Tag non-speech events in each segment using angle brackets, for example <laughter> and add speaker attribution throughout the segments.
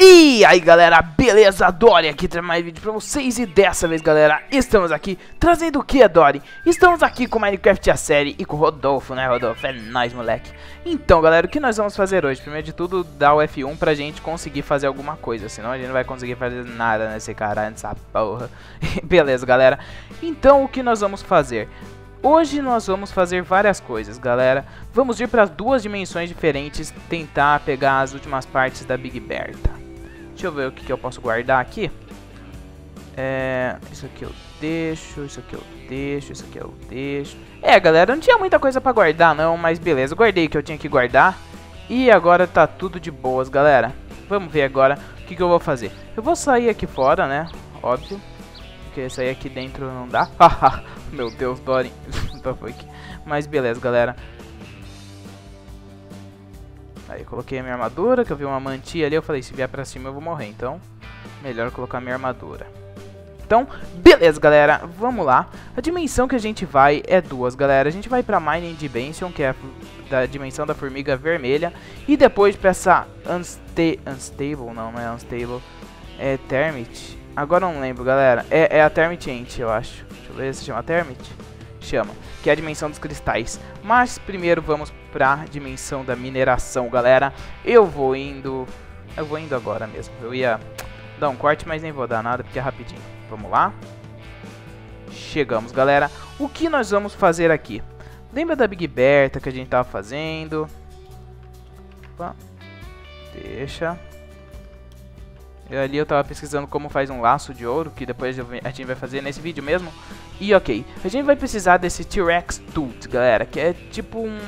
Speaker 1: E aí galera, beleza? Dory aqui trazendo mais vídeo pra vocês e dessa vez galera, estamos aqui trazendo o que Dory? Estamos aqui com Minecraft a série e com o Rodolfo, né Rodolfo? É nóis moleque Então galera, o que nós vamos fazer hoje? Primeiro de tudo, dar o F1 pra gente conseguir fazer alguma coisa Senão a gente não vai conseguir fazer nada nesse caralho, nessa porra <laughs> Beleza galera, então o que nós vamos fazer? Hoje nós vamos fazer várias coisas, galera. Vamos ir para duas dimensões diferentes, tentar pegar as últimas partes da Big Bear, tá? Deixa eu ver o que, que eu posso guardar aqui. É, isso aqui eu deixo, isso aqui eu deixo, isso aqui eu deixo. É, galera, não tinha muita coisa pra guardar não, mas beleza. Guardei o que eu tinha que guardar. E agora tá tudo de boas, galera. Vamos ver agora o que, que eu vou fazer. Eu vou sair aqui fora, né? Óbvio. Porque sair aqui dentro não dá. <laughs> Meu Deus, Dory. Mas beleza, galera. Aí coloquei a minha armadura, que eu vi uma mantia ali, eu falei, se vier pra cima eu vou morrer, então melhor colocar minha armadura. Então, beleza, galera, vamos lá. A dimensão que a gente vai é duas, galera. A gente vai pra Mining Dimension, que é a da dimensão da formiga vermelha. E depois pra essa unsta Unstable, não, não é Unstable. É Termit. Agora não lembro, galera. É, é a Termit Ant, eu acho. Deixa eu ver se chama Termit. Chama. Que é a dimensão dos cristais. Mas primeiro vamos pra dimensão da mineração, galera. Eu vou indo... Eu vou indo agora mesmo. Eu ia dar um corte, mas nem vou dar nada porque é rapidinho. Vamos lá. Chegamos, galera. O que nós vamos fazer aqui? Lembra da Big Berta que a gente tava fazendo? Opa. Deixa. Ali eu tava pesquisando como faz um laço de ouro, que depois a gente vai fazer nesse vídeo mesmo. E ok, a gente vai precisar desse T-Rex Tooth, galera, que é tipo um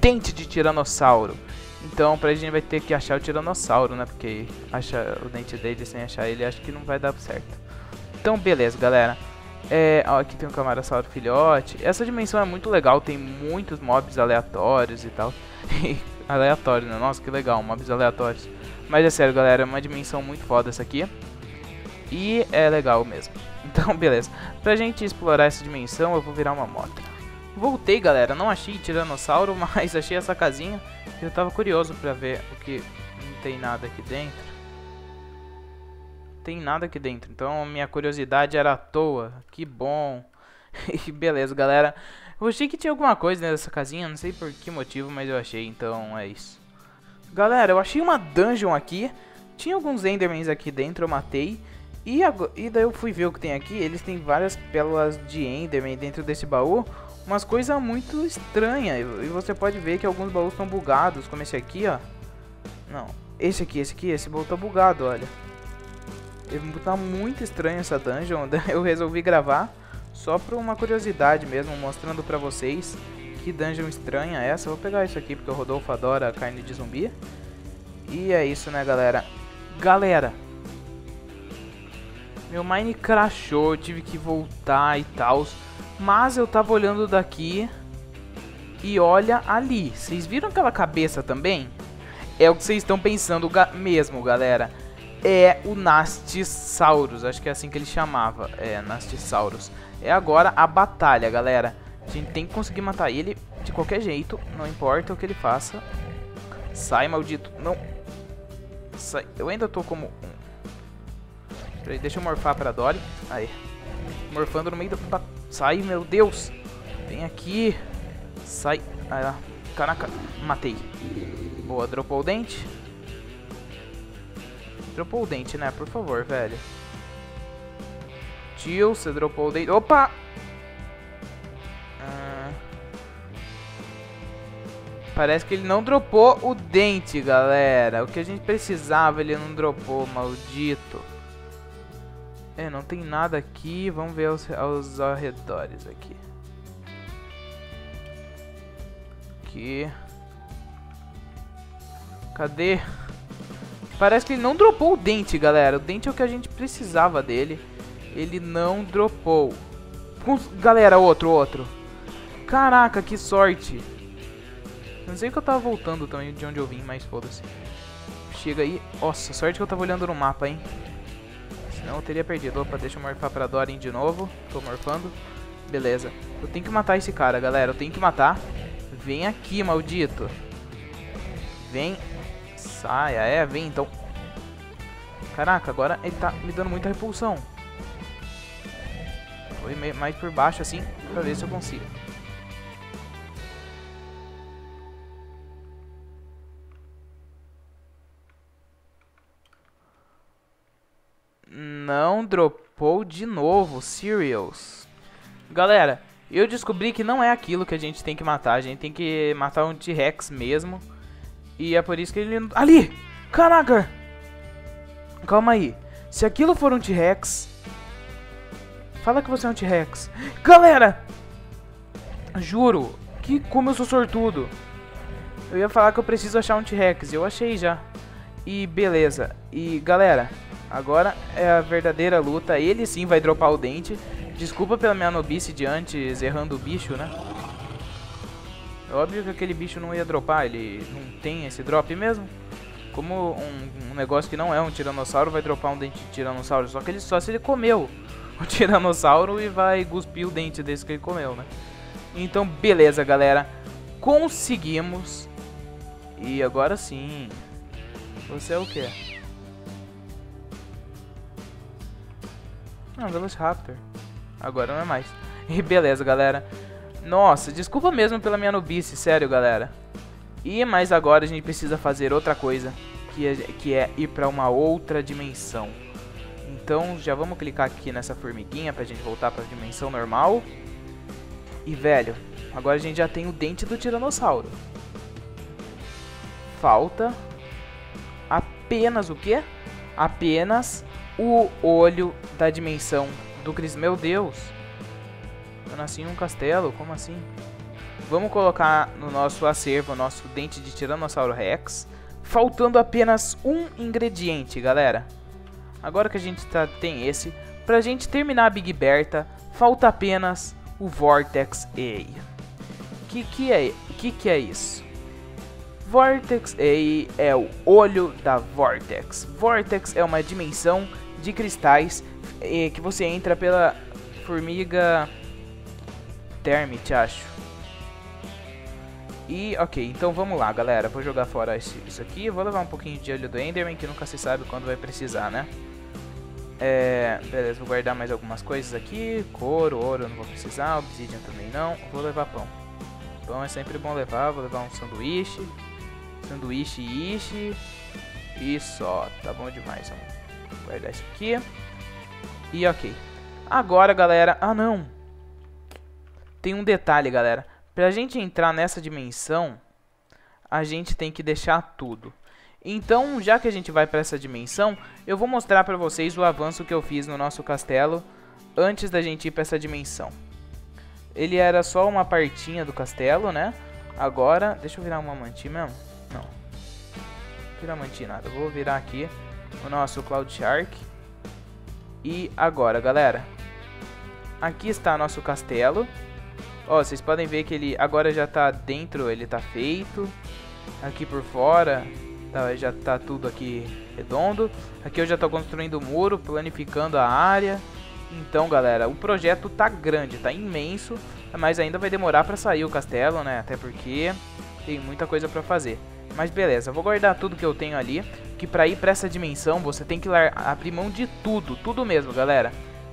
Speaker 1: dente de tiranossauro. Então pra gente vai ter que achar o tiranossauro, né, porque achar o dente dele sem achar ele acho que não vai dar certo. Então beleza, galera. É, ó, aqui tem um camarassauro filhote. Essa dimensão é muito legal, tem muitos mobs aleatórios e tal. <laughs> aleatórios, né? Nossa, que legal, mobs aleatórios. Mas é sério, galera, é uma dimensão muito foda essa aqui. E é legal mesmo. <laughs> Então, beleza. Pra gente explorar essa dimensão, eu vou virar uma moto. Voltei, galera. Não achei tiranossauro, <laughs> mas achei essa casinha. Eu tava curioso pra ver o que... Não tem nada aqui dentro. Tem nada aqui dentro. Então, minha curiosidade era à toa. Que bom. <laughs> beleza, galera. Eu achei que tinha alguma coisa nessa casinha. Não sei por que motivo, mas eu achei. Então, é isso. Galera, eu achei uma dungeon aqui. Tinha alguns endermans aqui dentro, eu matei. E, e daí eu fui ver o que tem aqui. Eles têm várias pérolas de enderman dentro desse baú. Umas coisas muito estranhas. E você pode ver que alguns baús estão bugados, como esse aqui, ó. Não, esse aqui, esse aqui, esse baú tá bugado, olha. Tá muito estranho essa dungeon. <laughs> Eu resolvi gravar só por uma curiosidade mesmo, mostrando pra vocês que dungeon estranha é essa? vou pegar isso aqui porque o Rodolfo adora carne de zumbi. E é isso, né, galera? Galera, meu mine crashou, tive que voltar e tal. Mas eu tava olhando daqui e olha ali. Vocês viram aquela cabeça também? É o que vocês estão pensando ga mesmo, galera. É o Nastisaurus, acho que é assim que ele chamava. É, Nastisaurus. É agora a batalha, galera. A gente tem que conseguir matar ele de qualquer jeito, não importa o que ele faça. Sai, maldito. Não. Sai. Eu ainda tô como. Peraí, deixa eu morfar pra Dory. Aí. Morfando no meio do... Sai, meu Deus. Vem aqui. Sai. Aí lá. Caraca. Matei. Boa, dropou o dente. Dropou o dente, né? Por favor, velho. Tio, você dropou o dente. Opa! Parece que ele não dropou o dente, galera. O que a gente precisava, ele não dropou, maldito. É, não tem nada aqui. Vamos ver aos, aos arredores aqui. Aqui. Cadê? Parece que ele não dropou o dente, galera. O dente é o que a gente precisava dele. Ele não dropou. Galera, outro, outro. Caraca, que sorte. Não sei que eu tava voltando também de onde eu vim, mas foda-se. Chega aí. Nossa, sorte que eu tava olhando no mapa, hein. Senão eu teria perdido. Opa, deixa eu morfar pra Dorin de novo. Tô morfando. Beleza. Eu tenho que matar esse cara, galera. Eu tenho que matar. Vem aqui, maldito. Vem. Saia, é, vem então. Caraca, agora ele tá me dando muita repulsão. Vou ir mais por baixo assim, pra ver se eu consigo. Não dropou de novo, Cereals. Galera, eu descobri que não é aquilo que a gente tem que matar. A gente tem que matar um T-Rex mesmo. E é por isso que ele... Ali! Caraca! Calma aí. Se aquilo for um T-Rex... Fala que você é um T-Rex. Galera! Juro. Que como eu sou sortudo. Eu ia falar que eu preciso achar um T-Rex. Eu achei já. E beleza. E galera... Agora é a verdadeira luta. Ele sim vai dropar o dente. Desculpa pela minha nobice de antes errando o bicho, né? É óbvio que aquele bicho não ia dropar. Ele não tem esse drop mesmo. Como um, um negócio que não é um tiranossauro vai dropar um dente de tiranossauro. Só que ele só se ele comeu <laughs> o tiranossauro e vai cuspir o dente desse que ele comeu, né? Então, beleza, galera. Conseguimos. E agora sim. Você é o quê? Ah, Velociraptor. Agora não é mais. <laughs> E beleza, galera. Nossa, desculpa mesmo pela minha nubice, sério, galera. E mas agora a gente precisa fazer outra coisa, que é, que é ir para uma outra dimensão. Então já vamos clicar aqui nessa formiguinha pra gente voltar para a dimensão normal. E velho, agora a gente já tem o dente do tiranossauro. Falta apenas o quê? Apenas o olho da dimensão do Cris. Meu Deus! Eu nasci em um castelo? Como assim? Vamos colocar no nosso acervo nosso dente de Tiranossauro Rex. Faltando apenas um ingrediente, galera. Agora que a gente tá, tem esse, pra gente terminar a Big Berta, falta apenas o Vortex A. Que que é, que que é isso? Vortex A é o olho da Vortex. Vortex é uma dimensão de cristais eh, que você entra pela formiga Termit, acho. E, ok, então vamos lá, galera. Vou jogar fora esse, isso aqui. Vou levar um pouquinho de olho do Enderman, que nunca se sabe quando vai precisar, né? É, beleza, vou guardar mais algumas coisas aqui. Couro, ouro não vou precisar. Obsidian também não. Vou levar pão. Pão é sempre bom levar. Vou levar um sanduíche. Sanduíche ishi. E só. Tá bom demais. Vou guardar isso aqui. E ok. Agora, galera... Ah, não. Tem um detalhe, galera. Pra gente entrar nessa dimensão, a gente tem que deixar tudo. Então, já que a gente vai para essa dimensão, eu vou mostrar para vocês o avanço que eu fiz no nosso castelo antes da gente ir para essa dimensão. Ele era só uma partinha do castelo, né? Agora, deixa eu virar uma mantinha mesmo? Não. Mantinha nada. Eu vou virar aqui o nosso Cloud Shark. E agora, galera, aqui está nosso castelo. Ó, vocês podem ver que ele agora já está dentro, ele está feito. Aqui por fora, tá, já está tudo aqui redondo. Aqui eu já estou construindo o muro, planificando a área. Então, galera, o projeto tá grande, tá imenso, mas ainda vai demorar para sair o castelo, né? Até porque tem muita coisa para fazer. Mas beleza, vou guardar tudo que eu tenho ali, que para ir para essa dimensão você tem que abrir mão de tudo, tudo mesmo, galera.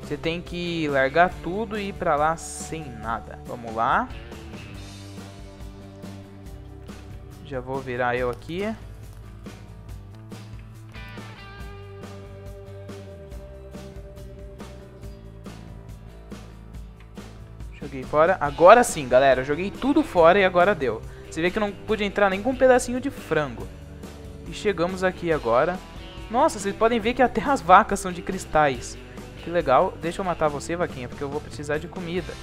Speaker 1: Você tem que largar tudo e ir pra lá sem nada. Vamos lá. Já vou virar eu aqui. Joguei fora. Agora sim, galera. Joguei tudo fora e agora deu. Você vê que não pude entrar nem com um pedacinho de frango. E chegamos aqui agora. Nossa, vocês podem ver que até as vacas são de cristais. Que legal. Deixa eu matar você, vaquinha, porque eu vou precisar de comida.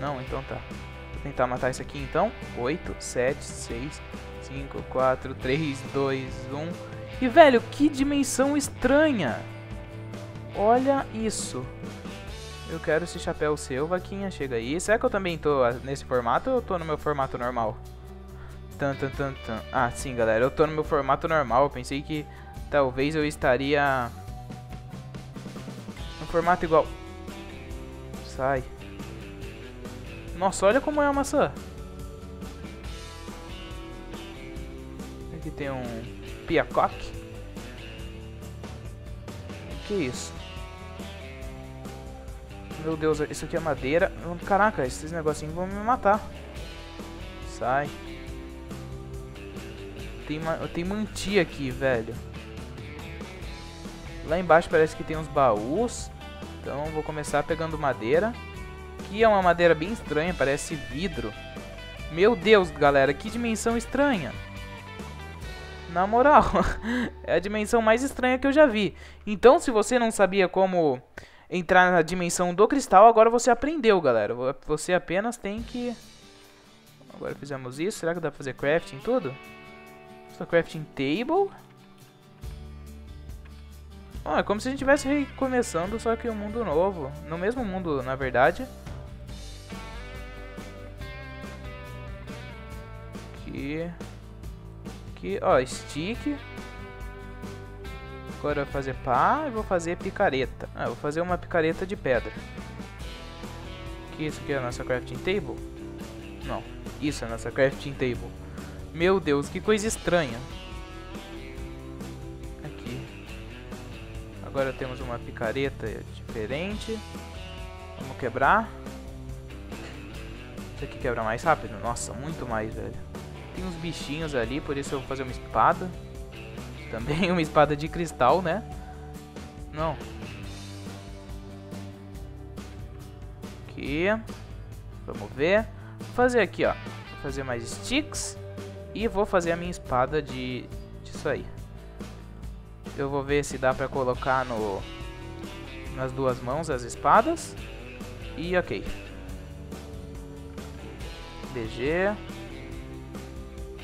Speaker 1: Não, então tá. Vou tentar matar isso aqui então. 8, 7, 6, 5, 4, 3, 2, 1. E, velho, que dimensão estranha. Olha isso. Eu quero esse chapéu seu, vaquinha. Chega aí. Será que eu também tô nesse formato ou eu tô no meu formato normal? Tan, tan, tan, tan. Ah, sim, galera. Eu tô no meu formato normal. Eu pensei que talvez eu estaria formato igual. Sai. Nossa, olha como é a maçã. Aqui tem um piacoque. Que isso? Meu Deus, isso aqui é madeira. Caraca, esses negocinhos vão me matar. Sai. Tem, tem mantia aqui, velho. Lá embaixo parece que tem uns baús. Então vou começar pegando madeira. Aqui é uma madeira bem estranha, parece vidro. Meu Deus, galera, que dimensão estranha. Na moral, <laughs> é a dimensão mais estranha que eu já vi. Então, se você não sabia como entrar na dimensão do cristal, agora você aprendeu, galera. Você apenas tem que... Agora fizemos isso. Será que dá pra fazer crafting tudo? Só crafting table. Ah, é como se a gente estivesse recomeçando, só que um mundo novo. No mesmo mundo, na verdade. Aqui. Aqui, ó, stick. Agora eu vou fazer pá e vou fazer picareta. Ah, vou fazer uma picareta de pedra. Que isso aqui é a nossa crafting table? Não, isso é a nossa crafting table. Meu Deus, que coisa estranha. Agora temos uma picareta diferente. Vamos quebrar. Isso aqui quebra mais rápido? Nossa, muito mais, velho. Tem uns bichinhos ali, por isso eu vou fazer uma espada. Também <laughs> uma espada de cristal, né? Não. Aqui. Vamos ver. Vou fazer aqui, ó. Vou fazer mais sticks. E vou fazer a minha espada de disso aí. Eu vou ver se dá pra colocar no nas duas mãos as espadas. E ok. BG.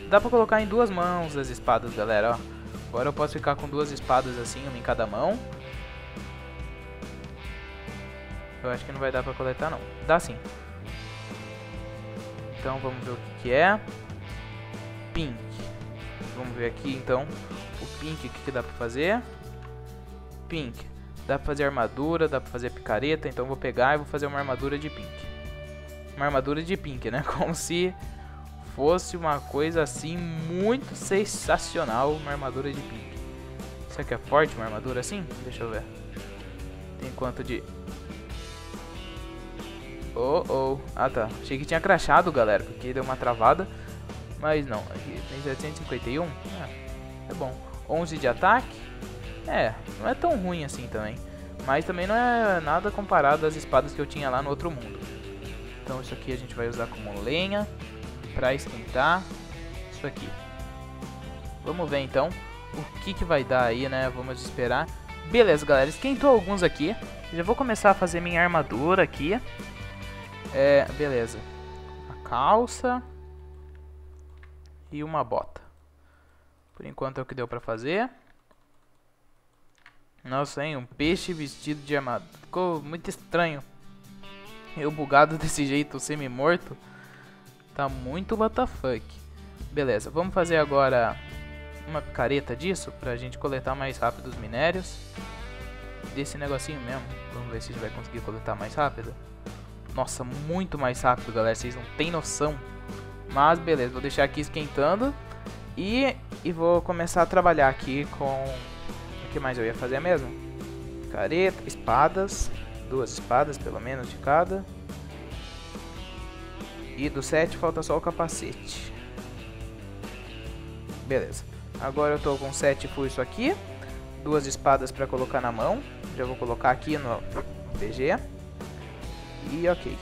Speaker 1: Dá pra colocar em duas mãos as espadas, galera, ó. Agora eu posso ficar com duas espadas assim, uma em cada mão. Eu acho que não vai dar pra coletar, não. Dá sim. Então vamos ver o que, que é. Pink. Vamos ver aqui, então, o pink, o que, que dá pra fazer? Pink. Dá pra fazer armadura, dá pra fazer picareta, então vou pegar e vou fazer uma armadura de pink. Uma armadura de pink, né? <laughs> Como se fosse uma coisa assim muito sensacional, uma armadura de pink. Será que é forte uma armadura assim? Deixa eu ver. Tem quanto de... Oh, oh. Ah, tá. Achei que tinha crachado, galera, porque deu uma travada. Mas não. Aqui tem 751. É, é bom. 11 de ataque. É, não é tão ruim assim também. Mas também não é nada comparado às espadas que eu tinha lá no outro mundo. Então isso aqui a gente vai usar como lenha para esquentar isso aqui. Vamos ver então o que, que vai dar aí, né? Vamos esperar. Beleza, galera, esquentou alguns aqui. Já vou começar a fazer minha armadura aqui. É, beleza. A calça e uma bota. Por enquanto é o que deu pra fazer. Nossa, hein? Um peixe vestido de armadura. Ficou muito estranho. Eu bugado <laughs> desse jeito, semi-morto. Tá muito WTF. Beleza, vamos fazer agora uma picareta disso. Pra gente coletar mais rápido os minérios. Desse negocinho mesmo. Vamos ver se a gente vai conseguir coletar mais rápido. Nossa, muito mais rápido, galera. Vocês não tem noção. Mas beleza, vou deixar aqui esquentando. E, e vou começar a trabalhar aqui com... O que mais eu ia fazer mesmo? Careta, espadas. Duas espadas, pelo menos, de cada. E do 7 falta só o capacete. Beleza. Agora eu tô com 7 isso aqui. Duas espadas para colocar na mão. Já vou colocar aqui no PG. E ok.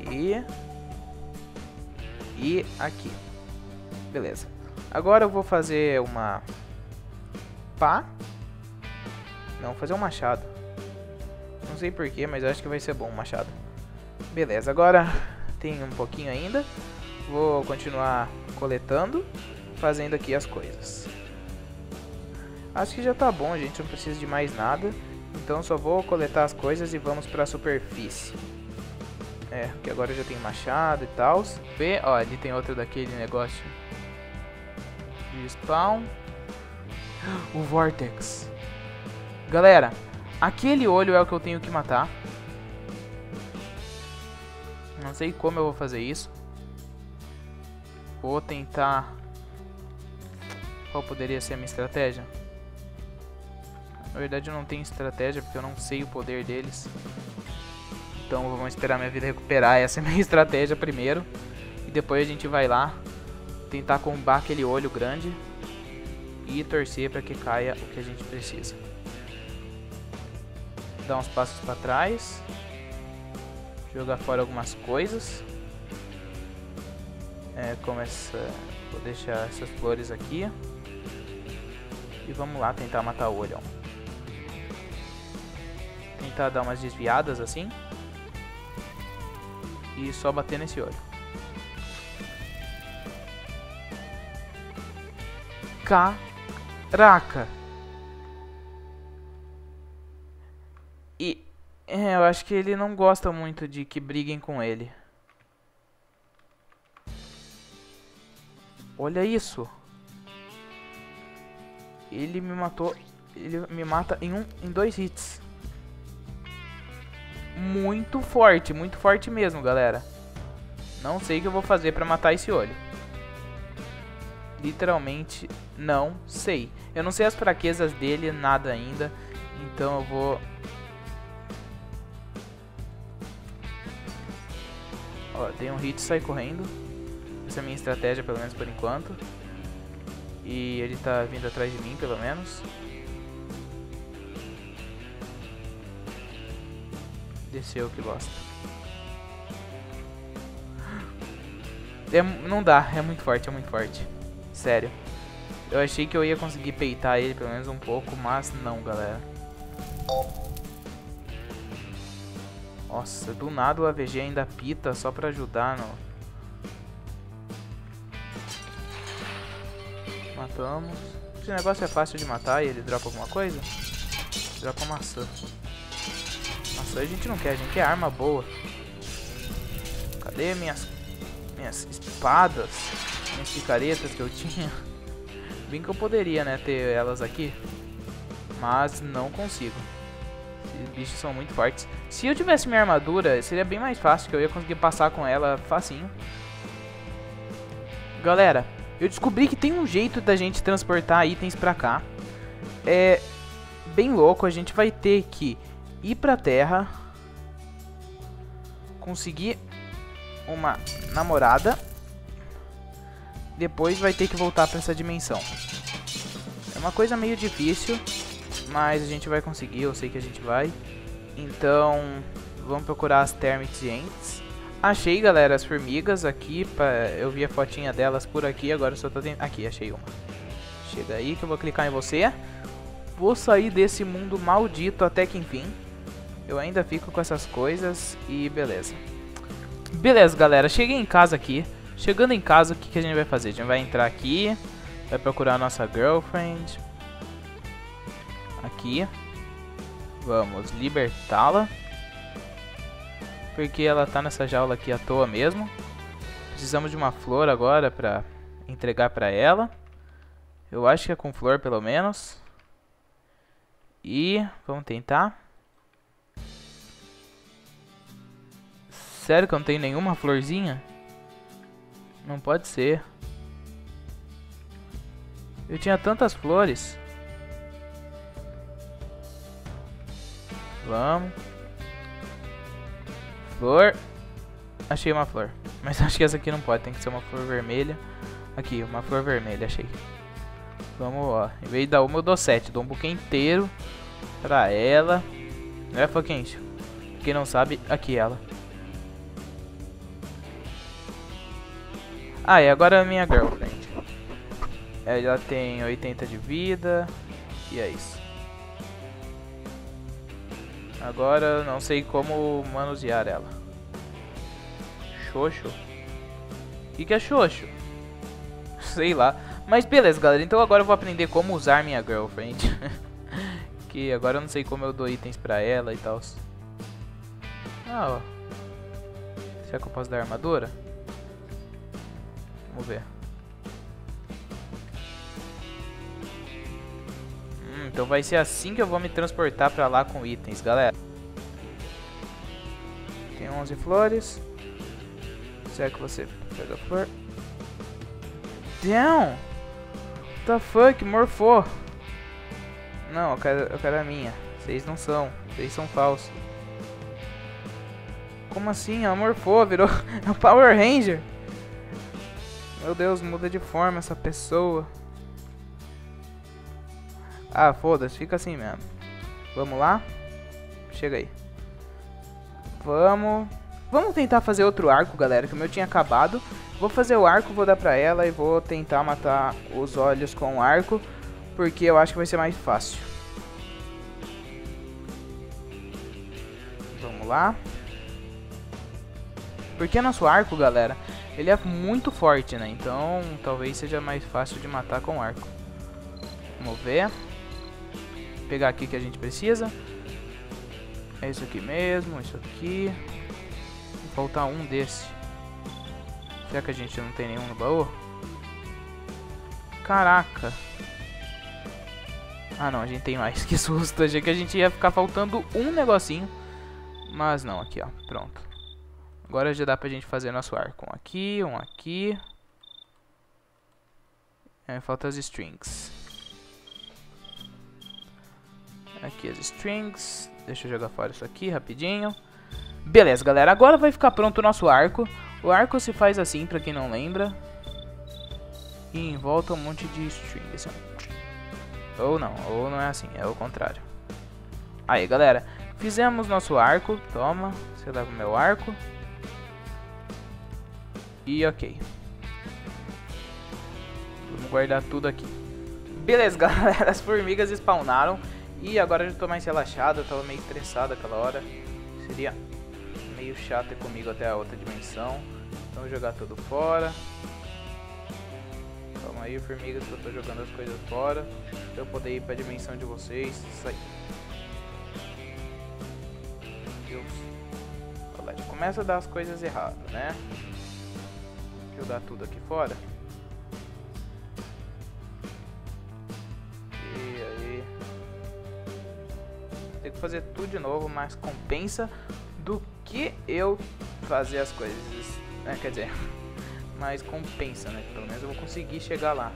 Speaker 1: Aqui e aqui. Beleza. Agora eu vou fazer uma pá. Não, fazer um machado. Não sei porquê, mas acho que vai ser bom o machado. Beleza, agora <laughs> tem um pouquinho ainda. Vou continuar coletando, fazendo aqui as coisas. Acho que já tá bom, gente não precisa de mais nada. Então só vou coletar as coisas e vamos para a superfície. É, que agora já tem machado e tal. Vê, ó, ali tem outro daquele negócio de spawn. O Vortex. Galera, aquele olho é o que eu tenho que matar. Não sei como eu vou fazer isso. Vou tentar... Qual poderia ser a minha estratégia? Na verdade eu não tenho estratégia porque eu não sei o poder deles. Então vamos esperar minha vida recuperar. Essa é a minha <laughs> estratégia primeiro. E depois a gente vai lá tentar combar aquele olho grande e torcer para que caia o que a gente precisa. Dar uns passos para trás. Jogar fora algumas coisas. É, como essa... Vou deixar essas flores aqui. E vamos lá tentar matar o olhão. Tentar dar umas desviadas assim e só bater nesse olho. Caraca! E é, eu acho que ele não gosta muito de que briguem com ele. Olha isso. Ele me matou. Ele me mata em um, em dois hits muito forte, muito forte mesmo, galera. Não sei o que eu vou fazer pra matar esse olho. Literalmente, não sei. Eu não sei as fraquezas dele, nada ainda. Então eu vou... Ó, dei um hit e saí correndo. Essa é a minha estratégia, pelo menos por enquanto. E ele tá vindo atrás de mim, pelo menos. Desceu que bosta. É, não dá, é muito forte, é muito forte. Sério. Eu achei que eu ia conseguir peitar ele pelo menos um pouco, mas não, galera. Nossa, do nada o AVG ainda pita só pra ajudar no... Matamos. Esse negócio é fácil de matar e ele dropa alguma coisa? Dropa maçã. Nossa, a gente não quer, a gente quer arma boa. Cadê minhas, minhas espadas? Minhas picaretas que eu tinha? <laughs> Bem que eu poderia, né, ter elas aqui. Mas não consigo. Esses bichos são muito fortes. Se eu tivesse minha armadura, seria bem mais fácil, que eu ia conseguir passar com ela facinho. Galera, eu descobri que tem um jeito da gente transportar itens pra cá. É bem louco, a gente vai ter que ir pra terra, conseguir uma namorada, depois vai ter que voltar pra essa dimensão. É uma coisa meio difícil, mas a gente vai conseguir, eu sei que a gente vai. Então, vamos procurar as Thermit Ants. Achei, galera, as formigas aqui, pra... eu vi a fotinha delas por aqui, agora só tô tentando... Aqui, achei uma. Chega aí que eu vou clicar em você. Vou sair desse mundo maldito até que enfim. Eu ainda fico com essas coisas e beleza. Beleza, galera. Cheguei em casa aqui. Chegando em casa, o que, que a gente vai fazer? A gente vai entrar aqui. Vai procurar a nossa girlfriend. Aqui. Vamos libertá-la. Porque ela tá nessa jaula aqui à toa mesmo. Precisamos de uma flor agora pra entregar pra ela. Eu acho que é com flor pelo menos. E vamos tentar. Sério que eu não tenho nenhuma florzinha? Não pode ser. Eu tinha tantas flores. Vamos. Flor. Achei uma flor. Mas <laughs> acho que essa aqui não pode. Tem que ser uma flor vermelha. Aqui, uma flor vermelha. Achei. Vamos, ó. Em vez de dar uma, eu dou sete. Dou um buquê inteiro pra ela. Não é, Foquencio? Quem não sabe, aqui ela. Ah, e agora a minha girlfriend. Ela tem 80 de vida. E é isso. Agora não sei como manusear ela. Xoxo? O que, que é xoxo? <laughs> sei lá. Mas beleza, galera. Então agora eu vou aprender como usar minha girlfriend. <laughs> que agora eu não sei como eu dou itens pra ela e tal. Ah, ó. Será que eu posso dar armadura? Vamos ver. Hum, então vai ser assim que eu vou me transportar pra lá com itens, galera. Tem 11 flores. Será que você pega flor? Down! What the fuck? Morfou! Não, eu quero, eu quero a minha. Vocês não são. Vocês são falsos. Como assim? Ela morfou, virou é <laughs> o Power Ranger. Meu Deus, muda de forma essa pessoa. Ah, foda-se, fica assim mesmo. Vamos lá? Chega aí. Vamos... Vamos tentar fazer outro arco, galera, que o meu tinha acabado. Vou fazer o arco, vou dar pra ela e vou tentar matar os olhos com o arco. Porque eu acho que vai ser mais fácil. Vamos lá. Porque nosso arco, galera, ele é muito forte, né? Então, talvez seja mais fácil de matar com arco. Vamos ver. Pegar aqui que a gente precisa. É isso aqui mesmo, isso aqui. Falta um desse. Será que a gente não tem nenhum no baú? Caraca. Ah não, a gente tem mais. <laughs> Que susto. Achei que a gente ia ficar faltando um negocinho. Mas não, aqui ó. Pronto. Agora já dá pra gente fazer nosso arco. Um aqui, um aqui. É, falta as strings. Aqui as strings. Deixa eu jogar fora isso aqui rapidinho. Beleza, galera. Agora vai ficar pronto o nosso arco. O arco se faz assim, pra quem não lembra. E em volta um monte de strings. Ou não, ou não é assim, é o contrário. Aí, galera. Fizemos nosso arco. Toma, você leva o meu arco. E ok. Vamos guardar tudo aqui. Beleza, <laughs> galera. As formigas spawnaram. E agora eu já tô mais relaxado. Eu tava meio estressado aquela hora. Seria meio chato ir comigo até a outra dimensão. Então jogar tudo fora. Calma aí, formigas, que eu tô jogando as coisas fora. Pra eu poder ir pra dimensão de vocês. Isso aí. Deus. Olha, começa a dar as coisas erradas, né? Dar tudo aqui fora. E aí. Tem que fazer tudo de novo, mas compensa do que eu fazer as coisas. É, quer dizer, <laughs> mas compensa, né? Pelo menos eu vou conseguir chegar lá.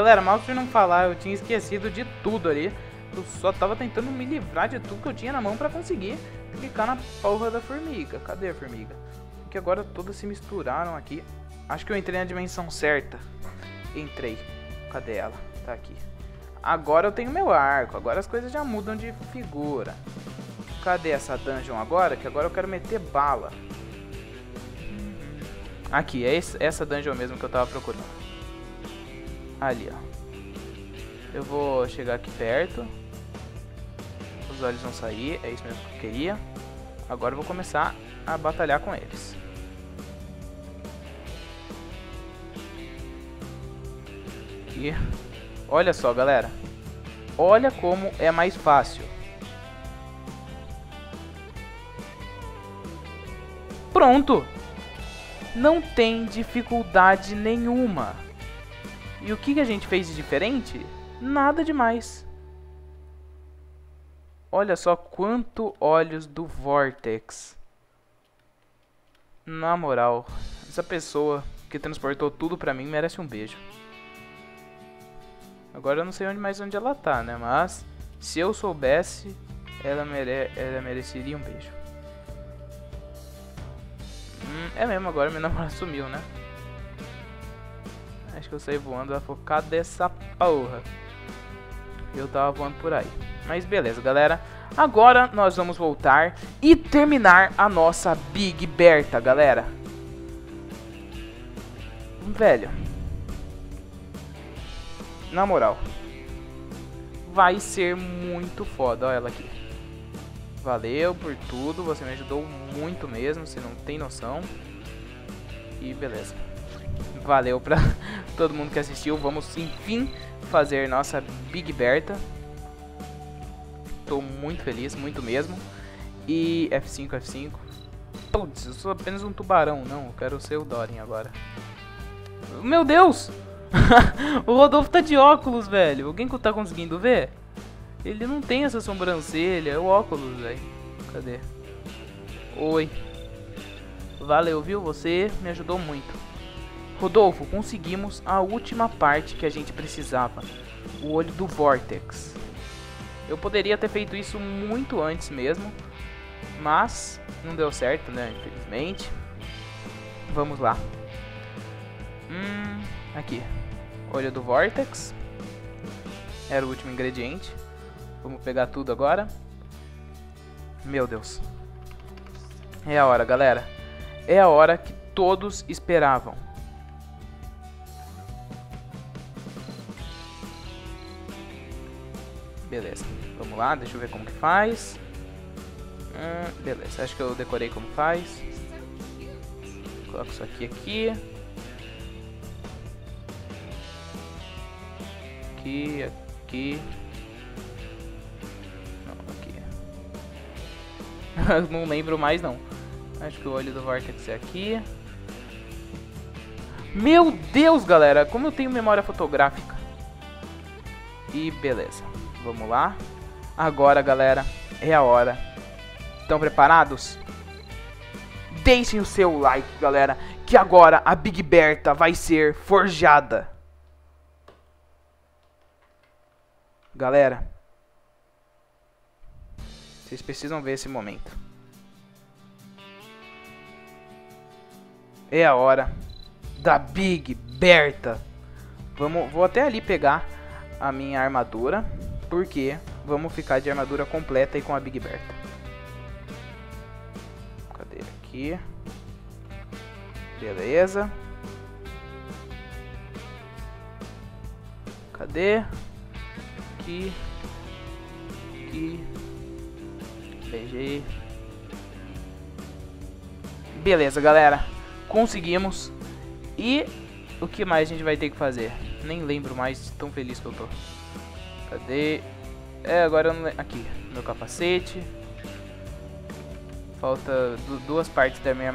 Speaker 1: Galera, mal se não falar, eu tinha esquecido de tudo ali. Eu só tava tentando me livrar de tudo que eu tinha na mão pra conseguir clicar na porra da formiga. Cadê a formiga? Porque agora todas se misturaram aqui. Acho que eu entrei na dimensão certa. Entrei. Cadê ela? Tá aqui. Agora eu tenho meu arco. Agora as coisas já mudam de figura. Cadê essa dungeon agora? Que agora eu quero meter bala. Aqui, é essa dungeon mesmo que eu tava procurando. Ali, ó. Eu vou chegar aqui perto. Os olhos vão sair, é isso mesmo que eu queria. Agora eu vou começar a batalhar com eles. E olha só, galera. Olha como é mais fácil. Pronto! Não tem dificuldade nenhuma. E o que, que a gente fez de diferente? Nada demais. Olha só quanto olhos do Vortex. Na moral, essa pessoa que transportou tudo pra mim merece um beijo. Agora eu não sei onde mais onde ela tá, né? Mas se eu soubesse, ela, mere ela mereceria um beijo. Hum, é mesmo, agora meu namorado <laughs> sumiu, né? Acho que eu saí voando, ela falou, cadê essa porra? Eu tava voando por aí. Mas beleza, galera. Agora nós vamos voltar e terminar a nossa Big Berta, galera. Velho. Na moral. Vai ser muito foda. Olha ela aqui. Valeu por tudo. Você me ajudou muito mesmo. Você não tem noção. E beleza. Valeu pra todo mundo que assistiu. Vamos enfim fazer nossa Big Berta. Tô muito feliz, muito mesmo. E F5, F5. Putz, eu sou apenas um tubarão. Não, eu quero ser o Dorin agora. Meu Deus! <laughs> o Rodolfo tá de óculos, velho. Alguém tá conseguindo ver? Ele não tem essa sobrancelha. É o óculos, velho. Cadê? Oi. Valeu, viu? Você me ajudou muito. Rodolfo, conseguimos a última parte que a gente precisava. O olho do Vortex. Eu poderia ter feito isso muito antes mesmo. Mas não deu certo, né? Infelizmente. Vamos lá. Hum, aqui. Olho do Vortex. Era o último ingrediente. Vamos pegar tudo agora. Meu Deus. É a hora, galera. É a hora que todos esperavam. Beleza. Vamos lá, deixa eu ver como que faz. Hum, beleza, acho que eu decorei como faz. Coloco isso aqui aqui. Aqui, aqui. Não, aqui. <laughs> não lembro mais não. Acho que o olho do Vortex é aqui. Meu Deus, galera, como eu tenho memória fotográfica. E beleza, vamos lá. Agora, galera, é a hora. Estão preparados? Deixem o seu like, galera, que agora a Big Berta vai ser forjada. Galera, vocês precisam ver esse momento. É a hora da Big Berta. Vamos, vou até ali pegar a minha armadura, porque vamos ficar de armadura completa e com a Big Berta. Cadê aqui? Beleza. Cadê? Aqui. Aqui. BG. Beleza, galera conseguimos. E o que mais a gente vai ter que fazer? Nem lembro mais, tão feliz que eu tô. Cadê? É, agora não. Aqui, meu capacete. Falta duas partes da minha